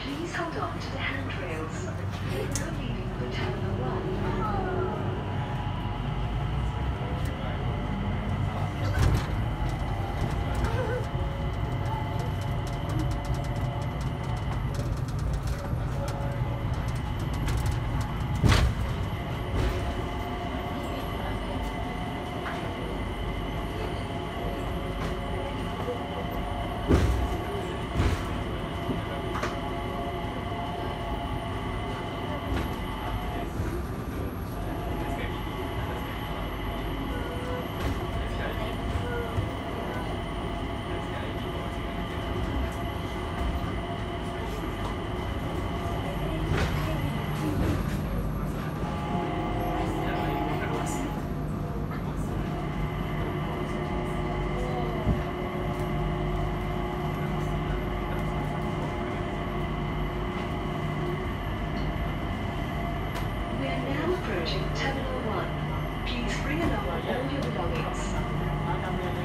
Please hold on to the handrails. You're leaving the terminal 1. Approaching Terminal 1. Please bring along all your belongings.